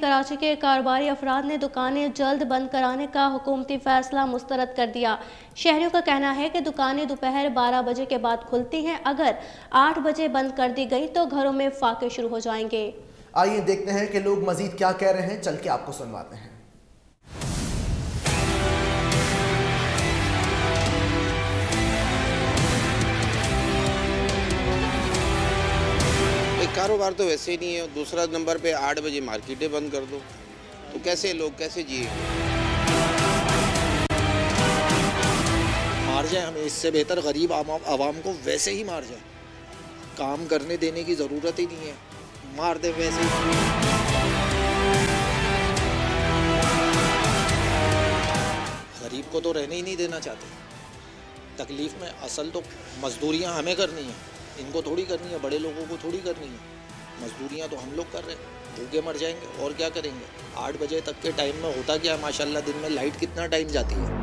कराची के कारोबारी अफराद ने दुकानें जल्द बंद कराने का हुकूमती फैसला मुस्तरद कर दिया। शहरियों का कहना है कि दुकानें दोपहर 12 बजे के बाद खुलती हैं। अगर 8 बजे बंद कर दी गई तो घरों में फाके शुरू हो जाएँगे। आइए देखते हैं कि लोग मजीद क्या कह रहे हैं। चल के आपको सुनवाते हैं। कारोबार तो वैसे ही नहीं है दूसरा नंबर पे आठ बजे मार्केटें बंद कर दो। तो कैसे लोग, कैसे जिए? मार जाए हमें, इससे बेहतर गरीब आवाम को वैसे ही मार जाए। काम करने देने की ज़रूरत ही नहीं है। मार दे वैसे ही। गरीब को तो रहने ही नहीं देना चाहते। तकलीफ़ में असल तो मजदूरियाँ हमें करनी है। इनको थोड़ी करनी है, बड़े लोगों को थोड़ी करनी है। मजदूरियाँ तो हम लोग कर रहे हैं। भूखे मर जाएँगे, और क्या करेंगे? आठ बजे तक के टाइम में होता क्या? माशाल्लाह, दिन में लाइट कितना टाइम जाती है?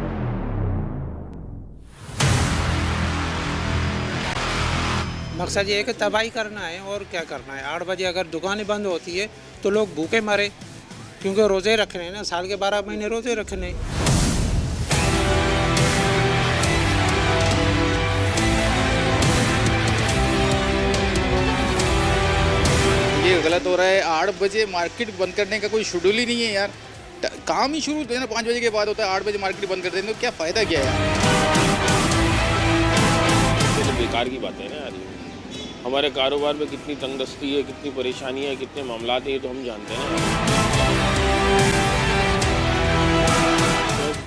मकसद ये है कि तबाही करना है, और क्या करना है? आठ बजे अगर दुकानें बंद होती है तो लोग भूखे मरे, क्योंकि रोज़े रखने हैं ना, साल के बारह महीने रोज़े रखने हैं। गलत हो रहा है। आठ बजे मार्केट बंद करने का कोई शेड्यूल ही नहीं है यार। काम ही शुरू होता है ना पाँच बजे के बाद होता है आठ बजे मार्केट बंद कर देंगे तो क्या फ़ायदा क्या है ये तो बेकार की बात है ना यार। हमारे कारोबार में कितनी तंगदस्ती है कितनी परेशानी है कितने मामला है ये तो हम जानते हैं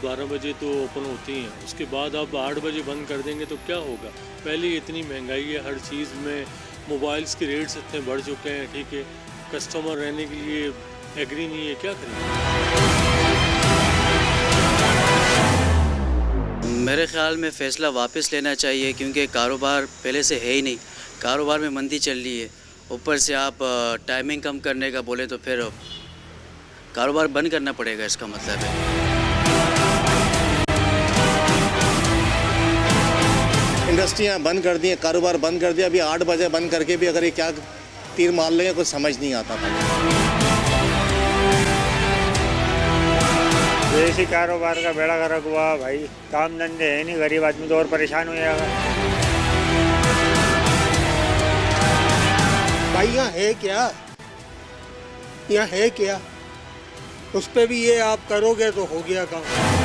बारह बजे तो ओपन होती हैं उसके बाद आप आठ बजे बंद कर देंगे तो क्या होगा? पहले इतनी महँगाई है हर चीज़ में मोबाइल्स के रेट्स इतने बढ़ चुके हैं, ठीक है? कस्टमर रहने के लिए एग्री नहीं है, क्या करें? मेरे ख्याल में फ़ैसला वापस लेना चाहिए, क्योंकि कारोबार पहले से है ही नहीं। कारोबार में मंदी चल रही है। ऊपर से आप टाइमिंग कम करने का बोले तो फिर कारोबार बंद करना पड़ेगा, इसका मतलब है। इंडस्ट्रियाँ बंद कर दी कारोबार बंद कर दिया अभी आठ बजे बंद करके भी अगर ये क्या तीर मार लेंगे कुछ समझ नहीं आता था। देसी कारोबार का बेड़ा गर्क हुआ भाई काम धंधे है नहीं गरीब आदमी तो और परेशान हो जाएगा। भाई यहाँ है क्या? यहाँ है क्या? उस पर भी ये आप करोगे तो हो गया काम।